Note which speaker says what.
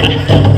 Speaker 1: te.